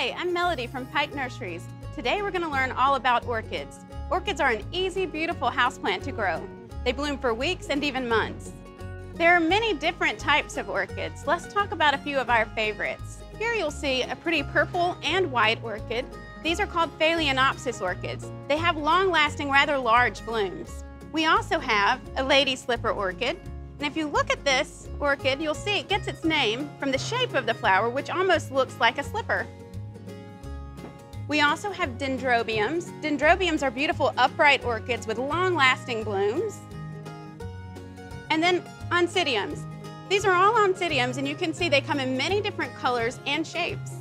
Hi, I'm Melody from Pike Nurseries. Today we're going to learn all about orchids. Orchids are an easy, beautiful houseplant to grow. They bloom for weeks and even months. There are many different types of orchids. Let's talk about a few of our favorites. Here you'll see a pretty purple and white orchid. These are called Phalaenopsis orchids. They have long-lasting, rather large blooms. We also have a lady slipper orchid. And if you look at this orchid, you'll see it gets its name from the shape of the flower, which almost looks like a slipper. We also have dendrobiums. Dendrobiums are beautiful upright orchids with long-lasting blooms. And then oncidiums. These are all oncidiums, and you can see they come in many different colors and shapes.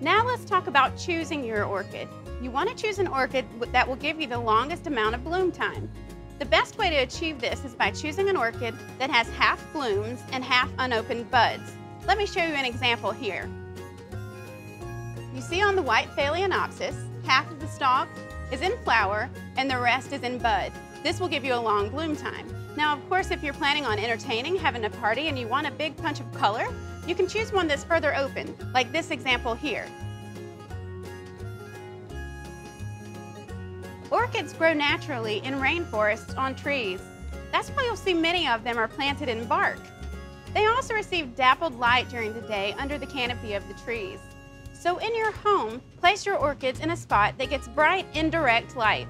Now let's talk about choosing your orchid. You want to choose an orchid that will give you the longest amount of bloom time. The best way to achieve this is by choosing an orchid that has half blooms and half unopened buds. Let me show you an example here. You see on the white Phalaenopsis, half of the stalk is in flower and the rest is in bud. This will give you a long bloom time. Now, of course, if you're planning on entertaining, having a party, and you want a big punch of color, you can choose one that's further open, like this example here. Orchids grow naturally in rainforests on trees. That's why you'll see many of them are planted in bark. They also receive dappled light during the day under the canopy of the trees. So in your home, place your orchids in a spot that gets bright, indirect light.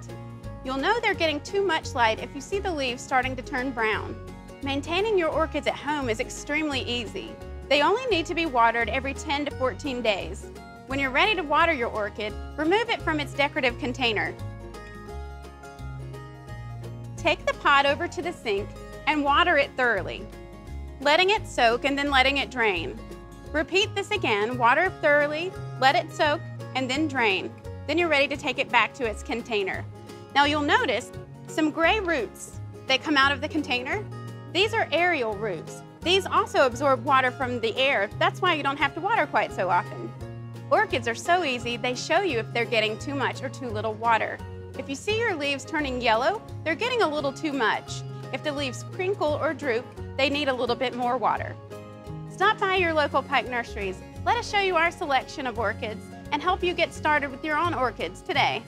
You'll know they're getting too much light if you see the leaves starting to turn brown. Maintaining your orchids at home is extremely easy. They only need to be watered every 10 to 14 days. When you're ready to water your orchid, remove it from its decorative container. Take the pot over to the sink and water it thoroughly, letting it soak and then letting it drain. Repeat this again, water thoroughly, let it soak, and then drain. Then you're ready to take it back to its container. Now you'll notice some gray roots that come out of the container. These are aerial roots. These also absorb water from the air. That's why you don't have to water quite so often. Orchids are so easy, they show you if they're getting too much or too little water. If you see your leaves turning yellow, they're getting a little too much. If the leaves crinkle or droop, they need a little bit more water. Stop by your local Pike Nurseries. Let us show you our selection of orchids and help you get started with your own orchids today.